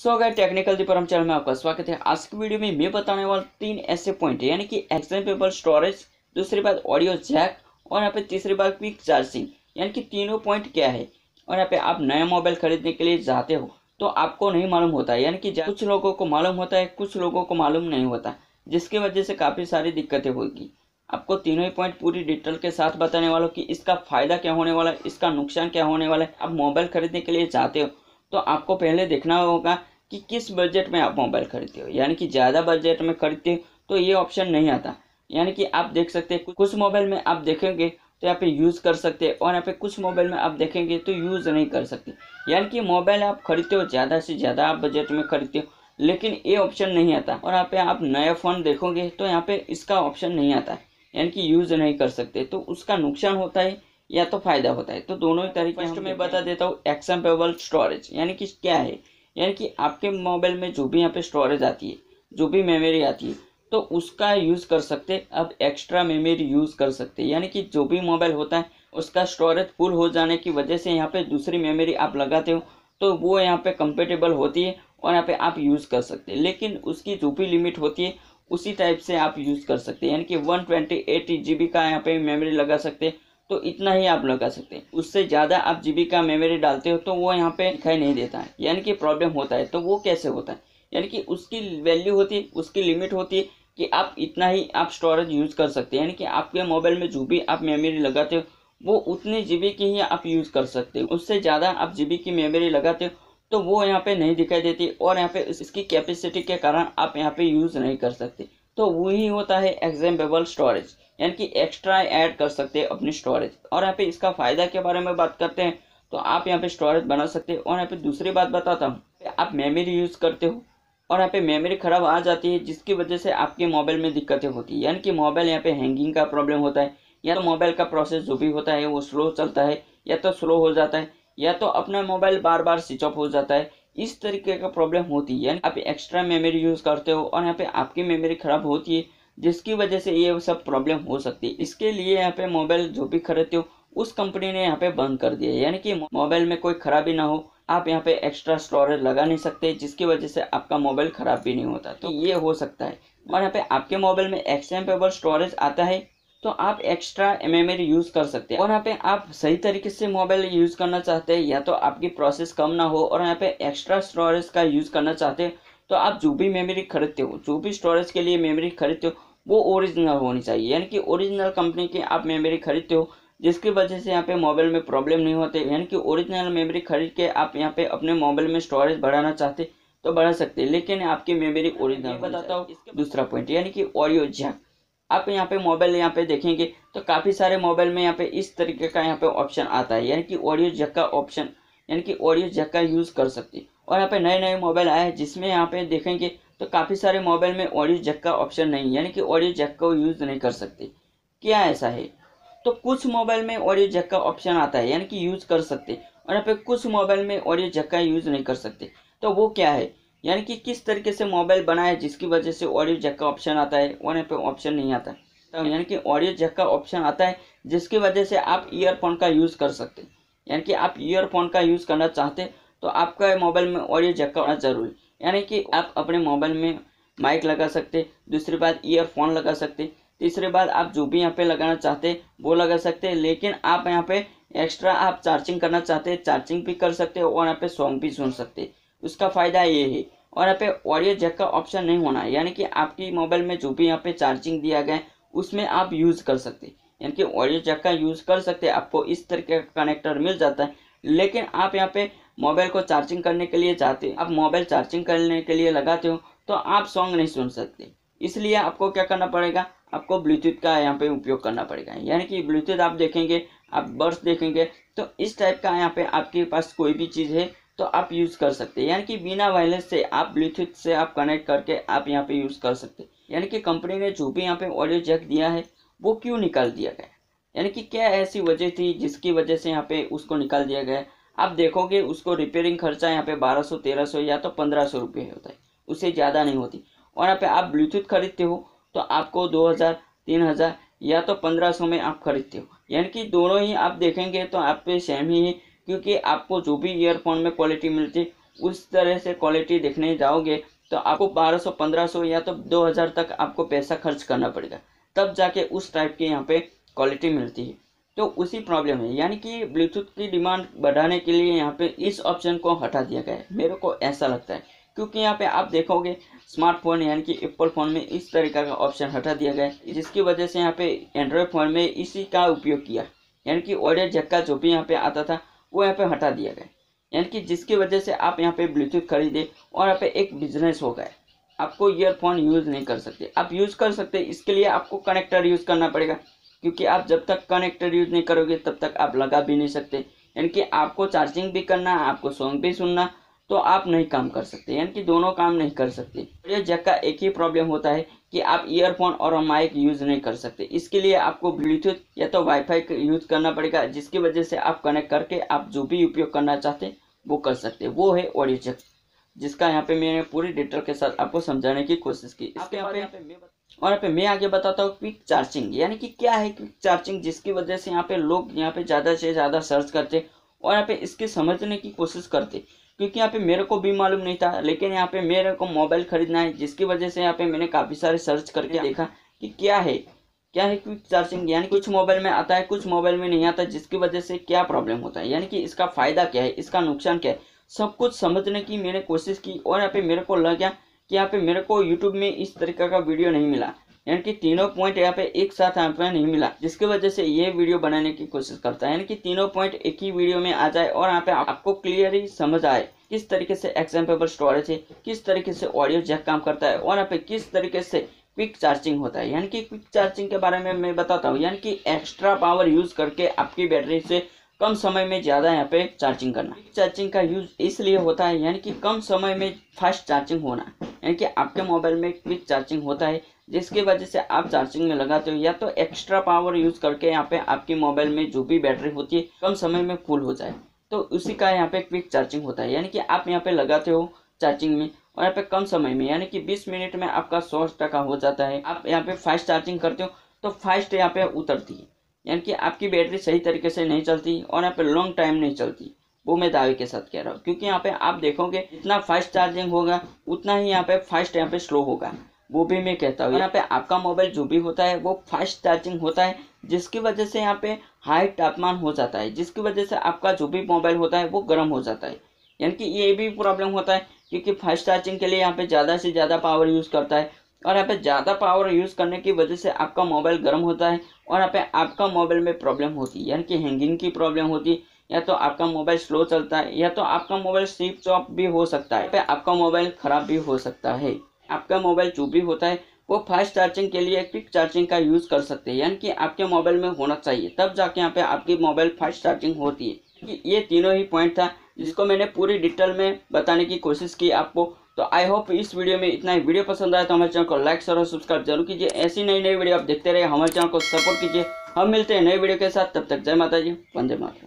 सो अगर technical दीपरम channel में आपका स्वागत है। आज की वीडियो में मैं बताने वाला तीन ऐसे पॉइंट है, यानी कि एग्जाम्पेबल स्टोरेज दूसरी बात ऑडियो जैक और यहाँ पे तीसरी बात क्विक चार्जिंग यानी कि तीनों पॉइंट क्या है? और यहाँ पे आप नया मोबाइल खरीदने के लिए जाते हो तो आपको नहीं मालूम होता है, यानी कि कुछ लोगों को मालूम होता है, कुछ लोगों को मालूम नहीं होता, जिसकी वजह से काफ़ी सारी दिक्कतें होगी। आपको तीनों ही पॉइंट पूरी डिटेल के साथ बताने वालों कि इसका फ़ायदा क्या होने वाला है, इसका नुकसान क्या होने वाला है। आप मोबाइल खरीदने के लिए जाते हो तो आपको पहले देखना होगा कि किस बजट में आप मोबाइल खरीदते हो? यानी कि ज़्यादा बजट में खरीदते हो तो ये ऑप्शन नहीं आता। यानी कि आप देख सकते हैं कुछ मोबाइल में आप देखेंगे तो यहाँ पे यूज़ कर सकते हैं और यहाँ पे कुछ मोबाइल में आप देखेंगे तो यूज़ नहीं कर सकते। यानी कि मोबाइल आप खरीदते हो ज़्यादा से ज़्यादा आप बजट में खरीदते हो लेकिन ये ऑप्शन नहीं आता। और यहाँ पे आप नया फ़ोन देखोगे तो यहाँ पे इसका ऑप्शन नहीं आता। यानी कि यूज़ नहीं कर सकते तो उसका नुकसान होता है या तो फ़ायदा होता है। तो दोनों ही तरीके फ़र्स्ट मैं बता देता हूँ एक्सम्पेबल स्टोरेज यानी कि क्या है? यानी कि आपके मोबाइल में जो भी यहाँ पे स्टोरेज आती है, जो भी मेमोरी आती है तो उसका यूज़ कर सकते अब एक्स्ट्रा मेमोरी यूज़ कर सकते यानी कि जो भी मोबाइल होता है, उसका स्टोरेज फुल हो जाने की वजह से यहाँ पे दूसरी मेमोरी आप लगाते हो तो वो यहाँ पे कंपेटेबल होती है और यहाँ पे आप यूज़ कर सकते हैं। लेकिन उसकी जो भी लिमिट होती है, उसी टाइप से आप यूज़ कर सकते हैं। यानी कि one twenty eight G B का यहाँ पे मेमोरी लगा सकते हैं। तो इतना ही आप लगा सकते हैं। उससे ज़्यादा आप जीबी का मेमोरी डालते हो तो वो यहाँ पे दिखाई नहीं देता है। यानी कि प्रॉब्लम होता है तो वो कैसे होता है? यानी कि उसकी वैल्यू होती है उसकी लिमिट होती है कि आप इतना ही आप स्टोरेज यूज़ कर सकते हैं। यानी कि आपके मोबाइल में जो भी आप मेमोरी लगाते हो, वो उतनी जीबी की ही आप यूज़ कर सकते हो। उससे ज़्यादा आप जीबी की मेमोरी लगाते हो तो वो यहाँ पे नहीं दिखाई देती और यहाँ पे इसकी कैपेसिटी के कारण आप यहाँ पे यूज़ नहीं कर सकते। तो वही होता है एग्जाम्पेबल स्टोरेज यानी कि एक्स्ट्रा ऐड कर सकते हैं अपनी स्टोरेज और यहाँ पे इसका फ़ायदा के बारे में बात करते हैं तो आप यहाँ पे स्टोरेज बना सकते हैं। और यहाँ पे दूसरी बात बताता हूँ, आप मेमोरी यूज़ करते हो और यहाँ पे मेमोरी ख़राब आ जाती है, जिसकी वजह से आपके मोबाइल में दिक्कतें होती है। यानी कि मोबाइल यहाँ पे हैंगिंग का प्रॉब्लम होता है, या तो मोबाइल का प्रोसेस जो भी होता है, वो स्लो चलता है, या तो स्लो हो जाता है, या तो अपना मोबाइल बार बार स्विच ऑफ़ हो जाता है। इस तरीके का प्रॉब्लम होती है। यानी आप एक्स्ट्रा मेमोरी यूज़ करते हो और यहाँ पे आपकी मेमोरी ख़राब होती है जिसकी वजह से ये सब प्रॉब्लम हो सकती है। इसके लिए यहाँ पे मोबाइल जो भी खरीदते हो, उस कंपनी ने यहाँ पे बंद कर दिया यानी कि मोबाइल में कोई खराबी ना हो। आप यहाँ पे एक्स्ट्रा स्टोरेज लगा नहीं सकते, जिसकी वजह से आपका मोबाइल खराब भी नहीं होता। तो ये हो सकता है। और यहाँ पे आपके मोबाइल में एक्सटेम्पेबल स्टोरेज आता है तो आप एक्स्ट्रा मेमोरी यूज़ कर सकते हैं। और यहाँ पे आप सही तरीके से मोबाइल यूज़ करना चाहते हैं, या तो आपकी प्रोसेस कम ना हो, और यहाँ पे एक्स्ट्रा स्टोरेज का यूज़ करना चाहते हैं तो आप जो भी मेमोरी खरीदते हो जो भी स्टोरेज के लिए मेमोरी खरीदते हो वो ओरिजिनल होनी चाहिए। यानी कि ओरिजिनल कंपनी की आप मेमोरी खरीदते हो जिसकी वजह से यहाँ पे मोबाइल में प्रॉब्लम नहीं होते। यानी कि ओरिजिनल मेमोरी खरीद के आप यहाँ पे अपने मोबाइल में स्टोरेज बढ़ाना चाहते तो बढ़ा सकते हैं। लेकिन आपकी मेमोरी ओरिजिनल बताता हूँ दूसरा पॉइंट यानी कि ऑडियो जैक आप यहाँ पे मोबाइल यहाँ पे देखेंगे तो काफ़ी सारे मोबाइल में यहाँ पे इस तरीके का यहाँ पे ऑप्शन आता है। यानी कि ऑडियो जैक का ऑप्शन यानी कि ऑडियो जैक का यूज़ कर सकते और यहाँ पे नए नए मोबाइल आए हैं, जिसमें यहाँ पे देखेंगे तो काफ़ी सारे मोबाइल में ऑडियो जैक का ऑप्शन नहीं यानी कि ऑडियो जैक को यूज़ नहीं कर सकते। क्या ऐसा है? तो कुछ मोबाइल में ऑडियो जैक का ऑप्शन आता है, यानी कि यूज़ कर सकते। और यहाँ पे कुछ मोबाइल में ऑडियो जैक का यूज़ नहीं कर सकते। तो वो क्या है? यानी कि किस तरीके से मोबाइल बना है, जिसकी वजह से ऑडियो जैक का ऑप्शन आता है, और यहाँ पे ऑप्शन नहीं आता। तो यानी कि ऑडियो जैक का ऑप्शन आता है, जिसकी वजह से आप ईयरफोन का यूज़ कर सकते। यानी कि आप ईयरफोन का यूज़ करना चाहते तो आपका मोबाइल में ऑडियो जैक का होना ज़रूरी। यानी कि आप अपने मोबाइल में माइक लगा सकते, दूसरी बात ईयरफोन लगा सकते, तीसरी बात आप जो भी यहाँ पे लगाना चाहते वो लगा सकते, लेकिन आप यहाँ पे एक्स्ट्रा आप चार्जिंग करना चाहते चार्जिंग भी कर सकते और यहाँ पे सॉन्ग भी सुन सकते। उसका फ़ायदा ये है, और यहाँ पे ऑडियो जैक का ऑप्शन नहीं होना है यानी कि आपकी मोबाइल में जो भी यहाँ पे चार्जिंग दिया गया है, उसमें आप यूज़ कर सकते। यानी कि ऑडियो जैक का यूज़ कर सकते, आपको इस तरीके का कनेक्टर मिल जाता है, लेकिन आप यहाँ पे मोबाइल को चार्जिंग करने के लिए जाते आप मोबाइल चार्जिंग करने के लिए लगाते हो तो आप सॉन्ग नहीं सुन सकते। इसलिए आपको क्या करना पड़ेगा? आपको ब्लूटूथ का यहाँ पे उपयोग करना पड़ेगा। यानी कि ब्लूटूथ आप देखेंगे, आप बर्ड्स देखेंगे तो इस टाइप का यहाँ पे आपके पास कोई भी चीज़ है तो आप यूज़ कर सकते हैं। यानी कि बिना वायरलेस से आप ब्लूटूथ से आप कनेक्ट करके आप यहाँ पे यूज़ कर सकते हैं। यानी कि कंपनी ने जो भी यहाँ पे ऑडियो जैक दिया है, वो क्यों निकाल दिया गया? यानी कि क्या ऐसी वजह थी जिसकी वजह से यहाँ पे उसको निकाल दिया गया? आप देखोगे उसको रिपेयरिंग खर्चा यहाँ पे बारह सौ, तेरह सौ या तो पंद्रह सौ रुपये होता है उससे ज़्यादा नहीं होती। और यहाँ पे आप ब्लूटूथ खरीदते हो तो आपको दो हज़ार, तीन हज़ार या तो पंद्रह सौ में आप खरीदते हो। यानी कि दोनों ही आप देखेंगे तो आप पे सेम ही है, क्योंकि आपको जो भी ईयरफोन में क्वालिटी मिलती, उस तरह से क्वालिटी देखने जाओगे तो आपको 1200 1500 या तो 2000 तक आपको पैसा खर्च करना पड़ेगा। तब जाके उस टाइप की यहाँ पे क्वालिटी मिलती है। तो उसी प्रॉब्लम है। यानी कि ब्लूटूथ की डिमांड बढ़ाने के लिए यहाँ पे इस ऑप्शन को हटा दिया गया है। मेरे को ऐसा लगता है। क्योंकि यहाँ पे आप देखोगे स्मार्टफ़ोन यानी कि एप्पल फ़ोन में इस तरीका का ऑप्शन हटा दिया गया है। जिसकी वजह से यहाँ पे एंड्रॉयड फ़ोन में इसी का उपयोग किया। यानी कि ऑडियो जैक जो भी यहाँ पे आता था, वो यहाँ पे हटा दिया गया यानी कि जिसकी वजह से आप यहाँ पे ब्लूटूथ खरीदे और यहाँ पे एक बिज़नेस हो गया आपको ईयरफोन यूज़ नहीं कर सकते। आप यूज़ कर सकते इसके लिए आपको कनेक्टर यूज़ करना पड़ेगा। क्योंकि आप जब तक कनेक्टर यूज़ नहीं करोगे, तब तक आप लगा भी नहीं सकते। यानी कि आपको चार्जिंग भी करना, आपको सॉन्ग भी सुनना तो आप नहीं काम कर सकते। यानी कि दोनों काम नहीं कर सकते। ये जग का एक ही प्रॉब्लम होता है कि आप ईयरफोन और माइक यूज़ नहीं कर सकते। इसके लिए आपको ब्लूटूथ या तो वाईफाई यूज़ करना पड़ेगा, जिसकी वजह से आप कनेक्ट करके आप जो भी उपयोग करना चाहते वो कर सकते वो है ऑडियो जैक जिसका यहाँ पे मैंने पूरी डिटेल के साथ आपको समझाने की कोशिश की। इसके यहाँ पे और यहाँ पे मैं आगे बताता हूँ क्विक चार्जिंग यानी कि क्या है क्विक चार्जिंग जिसकी वजह से यहाँ पे लोग यहाँ पे ज़्यादा से ज़्यादा सर्च करते और यहाँ पे इसके समझने की कोशिश करते। क्योंकि यहाँ पे मेरे को भी मालूम नहीं था लेकिन यहाँ पे मेरे को मोबाइल खरीदना है जिसकी वजह से यहाँ पे मैंने काफ़ी सारे सर्च करके देखा कि क्या है क्या है क्विक चार्जिंग यानी कुछ मोबाइल में आता है कुछ मोबाइल में नहीं आता जिसकी वजह से क्या प्रॉब्लम होता है? यानी कि इसका फ़ायदा क्या है? इसका नुकसान क्या है? सब कुछ समझने की मैंने कोशिश की और यहाँ पे मेरे को लग गया कि यहाँ पे मेरे को यूट्यूब में इस तरीके का वीडियो नहीं मिला। यानी कि तीनों पॉइंट यहाँ पे एक साथ यहाँ पे नहीं मिला, जिसकी वजह से ये वीडियो बनाने की कोशिश करता है। यानी कि तीनों पॉइंट एक ही वीडियो में आ जाए और यहाँ पे आपको क्लियरली समझ आए किस तरीके से एग्जाम्पेबल स्टोरेज है, किस तरीके से ऑडियो जैक काम करता है और यहाँ पे किस तरीके से क्विक चार्जिंग होता है। यानी कि क्विक चार्जिंग के बारे में मैं बताता हूँ। यानी कि एक्स्ट्रा पावर यूज़ करके आपकी बैटरी से कम समय में ज़्यादा यहाँ पे चार्जिंग करना। चार्जिंग का यूज़ इसलिए होता है, यानी कि कम समय में फास्ट चार्जिंग होना। यानी कि आपके मोबाइल में क्विक चार्जिंग होता है, जिसकी वजह से आप चार्जिंग में लगाते हो, या तो एक्स्ट्रा पावर यूज़ करके यहाँ पे आपकी मोबाइल में जो भी बैटरी होती है, कम समय में फुल हो जाए। तो उसी का यहाँ पे क्विक चार्जिंग होता है। यानी कि आप यहाँ पे लगाते हो चार्जिंग में, और यहाँ पे कम समय में, यानी कि 20 मिनट में आपका सौ टका हो जाता है। आप यहाँ पे फास्ट चार्जिंग करते हो तो फास्ट यहाँ पे उतरती है। यानी कि आपकी बैटरी सही तरीके से नहीं चलती और यहाँ पे लॉन्ग टाइम नहीं चलती। वो मैं दावे के साथ कह रहा हूँ। क्योंकि यहाँ पे आप देखोगे जितना फास्ट चार्जिंग होगा, उतना ही यहाँ पे फास्ट यहाँ पे स्लो होगा। वो भी मैं कहता हूँ। यहाँ पे आपका मोबाइल जो भी होता है, वो फास्ट चार्जिंग होता है, जिसकी वजह से यहाँ पे हाई तापमान हो जाता है। जिसकी वजह से आपका जो भी मोबाइल होता है, वो गर्म हो जाता है। यानी कि ये भी प्रॉब्लम होता है, क्योंकि फास्ट चार्जिंग के लिए यहाँ पे ज़्यादा से ज़्यादा पावर यूज़ करता है। और यहाँ पे ज़्यादा पावर यूज़ करने की वजह से आपका मोबाइल गर्म होता है और यहाँ पे आपका मोबाइल में प्रॉब्लम होती है, यानी कि हैंगिंग की प्रॉब्लम होती है, या तो आपका मोबाइल स्लो चलता है, या तो आपका मोबाइल स्विच ऑफ़ भी हो सकता है आपका मोबाइल ख़राब भी हो सकता है, आपका मोबाइल जो भी होता है, वो फास्ट चार्जिंग के लिए क्विक चार्जिंग का यूज़ कर सकते हैं, यानी कि आपके मोबाइल में होना चाहिए, तब जाके यहाँ पे आपकी मोबाइल फास्ट चार्जिंग होती है। ये तीनों ही पॉइंट था, जिसको मैंने पूरी डिटेल में बताने की कोशिश की आपको तो आई होप इस वीडियो में इतना ही। वीडियो पसंद आया तो हमारे चैनल को लाइक और सब्सक्राइब ज़रूर कीजिए। ऐसी नई नई वीडियो आप देखते रहे हमारे चैनल को सपोर्ट कीजिए। हम मिलते हैं नए वीडियो के साथ। तब तक जय माता जी वंदे माता